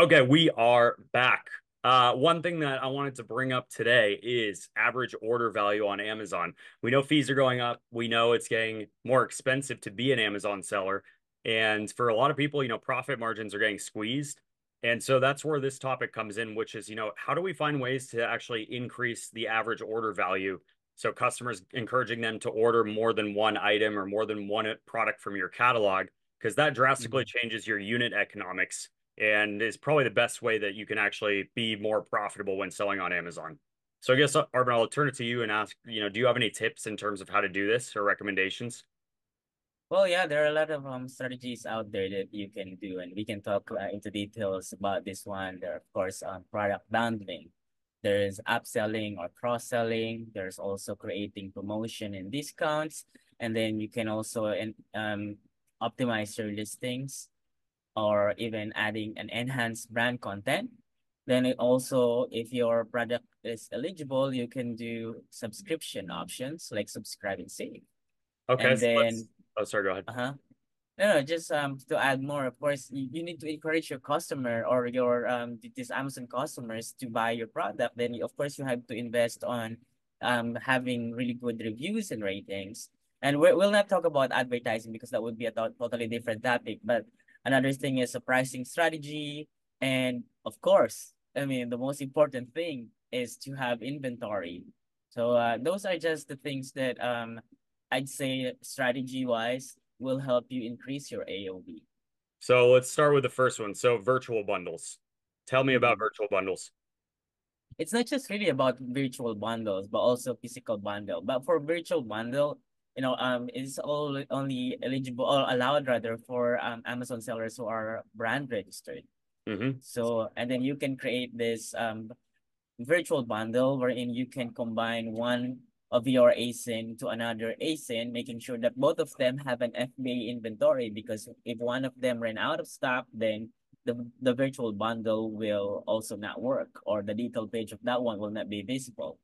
Okay, we are back. Uh, one thing that I wanted to bring up today is average order value on Amazon. We know fees are going up. We know it's getting more expensive to be an Amazon seller. And for a lot of people, you know, profit margins are getting squeezed. And so that's where this topic comes in, which is, you know, how do we find ways to actually increase the average order value? So customers encouraging them to order more than one item or more than one product from your catalog, because that drastically mm-hmm. changes your unit economics and is probably the best way that you can actually be more profitable when selling on Amazon. So I guess uh, Arvin, I'll turn it to you and ask, you know, do you have any tips in terms of how to do this or recommendations? Well, yeah, there are a lot of um, strategies out there that you can do, and we can talk uh, into details about this one. There, of course, um, product bundling. There is upselling or cross-selling. There's also creating promotion and discounts, and then you can also um, optimize your listings or even adding an enhanced brand content. Then it also, if your product is eligible, you can do subscription options like subscribe and save. Okay. And so then, oh, sorry, go ahead. Uh-huh. No, no, just um to add more, of course, you, you need to encourage your customer or your um these Amazon customers to buy your product. Then of course you have to invest on um having really good reviews and ratings. And we we'll not talk about advertising because that would be a totally different topic. But Another thing is a pricing strategy. And of course, I mean, the most important thing is to have inventory. So uh, those are just the things that um, I'd say strategy wise will help you increase your AOV. So let's start with the first one. So virtual bundles. Tell me about mm-hmm. virtual bundles. It's not just really about virtual bundles, but also physical bundle. But for virtual bundle, you know, um, it's all only eligible or allowed rather for um, Amazon sellers who are brand registered. Mm-hmm. So, and then you can create this um, virtual bundle wherein you can combine one of your ASIN to another ASIN, making sure that both of them have an FBA inventory because if one of them ran out of stock, then the, the virtual bundle will also not work or the detail page of that one will not be visible.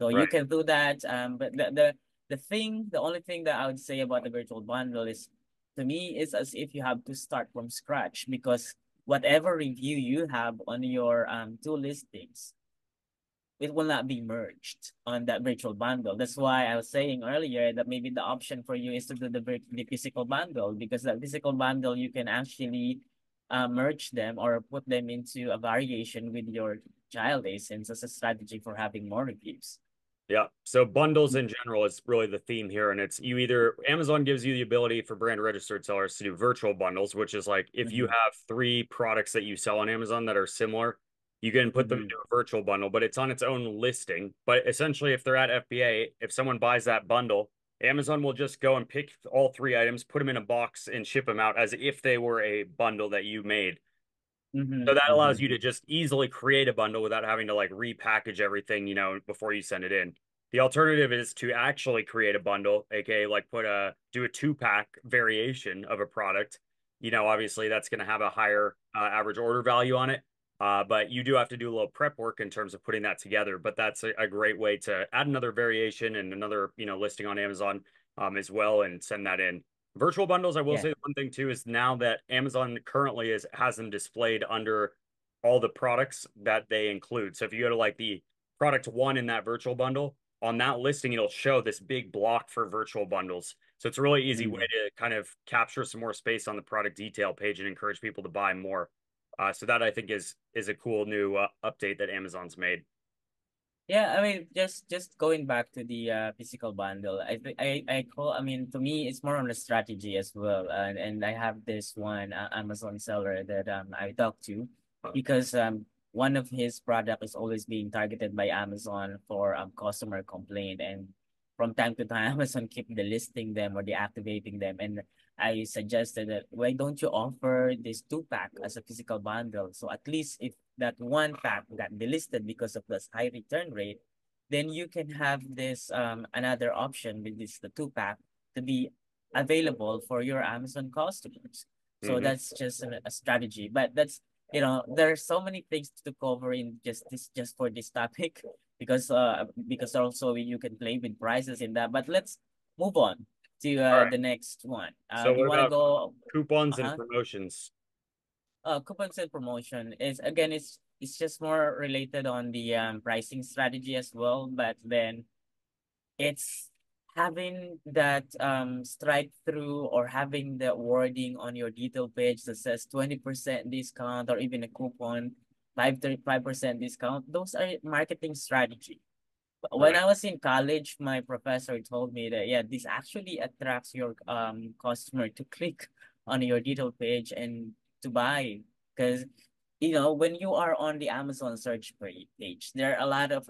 So right. you can do that. Um, but the, the the thing, the only thing that I would say about the virtual bundle is, to me, is as if you have to start from scratch because whatever review you have on your um two listings, it will not be merged on that virtual bundle. That's why I was saying earlier that maybe the option for you is to do the, the physical bundle because that physical bundle you can actually uh, merge them or put them into a variation with your child ASINs as a strategy for having more reviews. Yeah. So bundles in general is really the theme here. And it's you either Amazon gives you the ability for brand registered sellers to do virtual bundles, which is like if mm-hmm. you have three products that you sell on Amazon that are similar, you can put mm-hmm. them into a virtual bundle, but it's on its own listing. But essentially, if they're at FBA, if someone buys that bundle, Amazon will just go and pick all three items, put them in a box, and ship them out as if they were a bundle that you made. Mm-hmm, so that allows mm-hmm. you to just easily create a bundle without having to like repackage everything, you know, before you send it in. The alternative is to actually create a bundle, aka like put a do a two pack variation of a product. You know, obviously that's going to have a higher uh, average order value on it, uh, but you do have to do a little prep work in terms of putting that together. But that's a, a great way to add another variation and another you know listing on Amazon um, as well and send that in. Virtual bundles, I will yeah. say one thing too is now that Amazon currently is has them displayed under all the products that they include. So if you go to like the product one in that virtual bundle, on that listing, it'll show this big block for virtual bundles. So it's a really easy mm-hmm. way to kind of capture some more space on the product detail page and encourage people to buy more. Uh, so that I think is is a cool new uh, update that Amazon's made. Yeah, I mean, just just going back to the uh, physical bundle, I I I call. I mean, to me, it's more on a strategy as well. And and I have this one uh, Amazon seller that um I talked to, because um one of his product is always being targeted by Amazon for um customer complaint, and from time to time, Amazon keep delisting them or deactivating them. And I suggested that why don't you offer this two pack as a physical bundle? So at least if that one pack got delisted because of this high return rate, then you can have this um another option with this the two pack to be available for your Amazon customers. So mm -hmm. that's just a, a strategy, but that's you know there are so many things to cover in just this just for this topic because uh because also you can play with prices in that. But let's move on to uh, right. the next one. Uh, so you want to go coupons uh -huh? and promotions? Uh coupons and promotion is again it's it's just more related on the um pricing strategy as well, but then it's having that um strike through or having the wording on your detail page that says 20% discount or even a coupon 5 35% discount those are marketing strategy. When I was in college, my professor told me that yeah, this actually attracts your um customer to click on your detail page and to buy because you know when you are on the Amazon search page, there are a lot of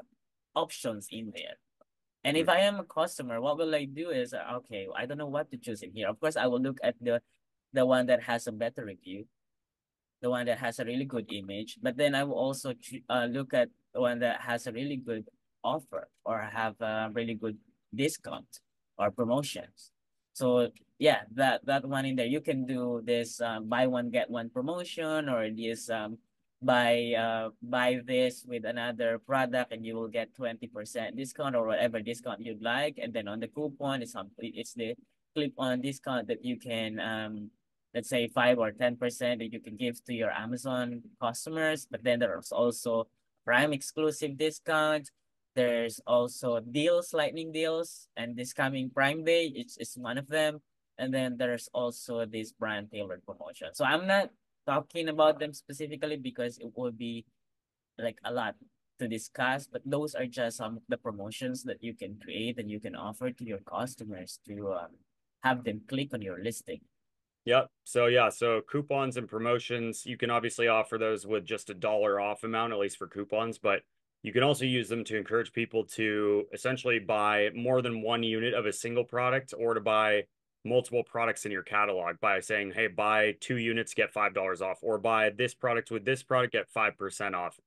options in there. And if I am a customer, what will I do is okay, I don't know what to choose in here. Of course, I will look at the the one that has a better review, the one that has a really good image, but then I will also uh, look at the one that has a really good offer or have a really good discount or promotions. So yeah, that that one in there, you can do this um, buy one get one promotion or this um buy uh buy this with another product and you will get 20% discount or whatever discount you'd like. And then on the coupon, it's some it's the clip on discount that you can um let's say five or ten percent that you can give to your Amazon customers. But then there's also Prime exclusive discount there's also deals, lightning deals, and this coming Prime Day, it's, it's one of them. And then there's also this brand tailored promotion. So I'm not talking about them specifically because it would be like a lot to discuss, but those are just some of the promotions that you can create and you can offer to your customers to um, have them click on your listing. Yep. So yeah, so coupons and promotions, you can obviously offer those with just a dollar off amount, at least for coupons, but you can also use them to encourage people to essentially buy more than one unit of a single product or to buy multiple products in your catalog by saying, hey, buy two units, get $5 off, or buy this product with this product, get 5% off.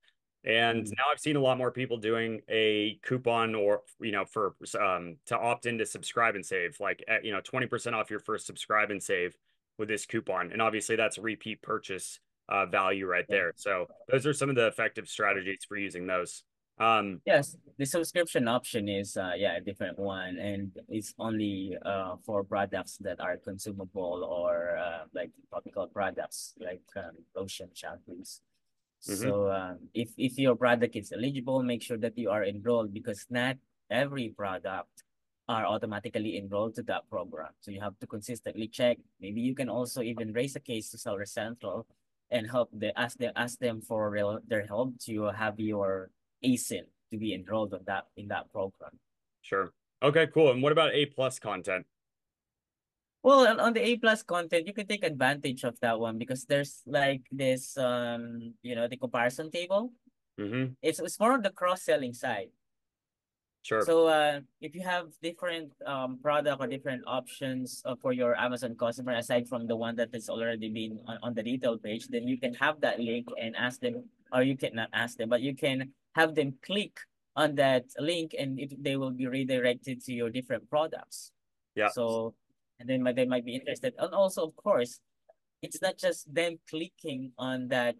And mm-hmm. now I've seen a lot more people doing a coupon or, you know, for um, to opt in to subscribe and save, like, eh, you know, 20% off your first subscribe and save with this coupon. And obviously that's a repeat purchase uh, value right there. So those are some of the effective strategies for using those. Um, yes, the subscription option is uh, yeah a different one, and it's only uh for products that are consumable or uh, like topical products like um, lotion, shampoos. Mm-hmm. So um, if if your product is eligible, make sure that you are enrolled because not every product are automatically enrolled to that program. So you have to consistently check. Maybe you can also even raise a case to Seller Central and help the ask them ask them for real, their help to have your ASIN to be enrolled in that in that program. Sure. Okay, cool. And what about A plus content? Well, on the A plus content, you can take advantage of that one because there's like this um, you know, the comparison table. Mm-hmm. It's it's more on the cross-selling side. Sure. So uh, if you have different um product or different options uh, for your Amazon customer aside from the one that has already been on, on the detail page, then you can have that link and ask them, or you cannot ask them, but you can have them click on that link and it, they will be redirected to your different products. Yeah. So, and then they might be interested. And also, of course, it's not just them clicking on that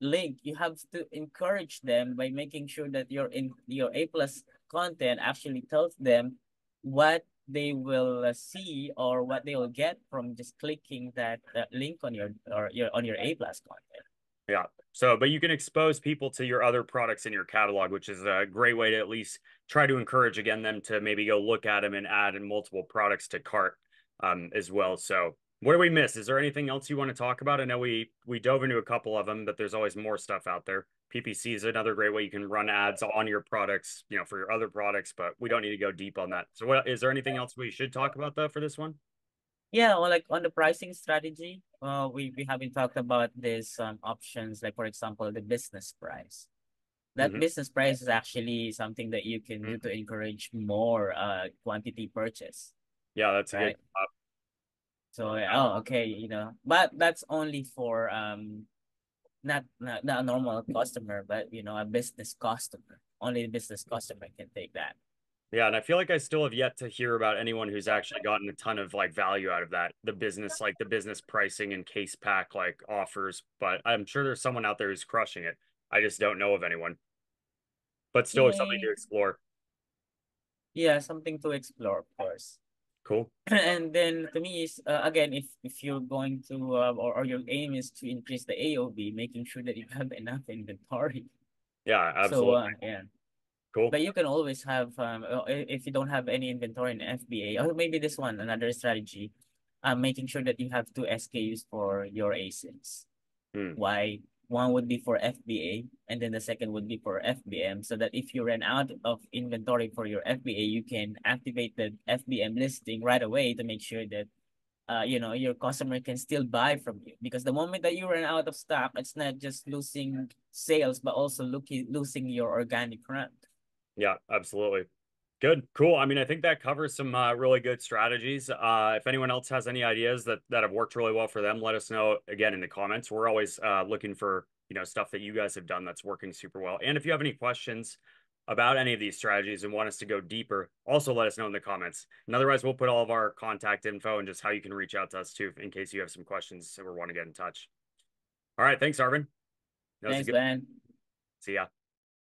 link. You have to encourage them by making sure that your in your A plus content actually tells them what they will uh, see or what they will get from just clicking that, that link on your or your on your A plus content. Yeah. So, but you can expose people to your other products in your catalog, which is a great way to at least try to encourage again them to maybe go look at them and add in multiple products to cart um, as well. So, what do we miss? Is there anything else you want to talk about? I know we we dove into a couple of them, but there's always more stuff out there. PPC is another great way you can run ads on your products, you know, for your other products, but we don't need to go deep on that. So, what is there anything else we should talk about though for this one? Yeah, well, like on the pricing strategy, uh, we, we haven't talked about these um, options, like for example, the business price. That mm-hmm. business price is actually something that you can mm-hmm. do to encourage more uh quantity purchase. Yeah, that's right? a good. So oh, okay, you know, but that's only for um, not not, not a normal customer, but you know, a business customer. Only a business customer can take that. Yeah, and I feel like I still have yet to hear about anyone who's actually gotten a ton of like value out of that. The business, like the business pricing and case pack like offers, but I'm sure there's someone out there who's crushing it. I just don't know of anyone. But still yeah. something to explore. Yeah, something to explore, of course. Cool. and then to me is uh, again if if you're going to uh, or, or your aim is to increase the AOV, making sure that you have enough inventory. Yeah, absolutely. So uh, yeah. Cool. But you can always have um uh, if you don't have any inventory in FBA or maybe this one another strategy, um making sure that you have two SKUs for your ASINs. Hmm. Why one would be for FBA and then the second would be for FBM so that if you run out of inventory for your FBA, you can activate the FBM listing right away to make sure that uh, you know, your customer can still buy from you because the moment that you run out of stock, it's not just losing sales, but also looking losing your organic rank. Yeah, absolutely. Good, cool. I mean, I think that covers some uh, really good strategies. Uh, if anyone else has any ideas that that have worked really well for them, let us know again in the comments. We're always uh, looking for you know stuff that you guys have done that's working super well. And if you have any questions about any of these strategies and want us to go deeper, also let us know in the comments. And otherwise, we'll put all of our contact info and just how you can reach out to us too, in case you have some questions or want to get in touch. All right, thanks, Arvin. Thanks, good... Ben. See ya.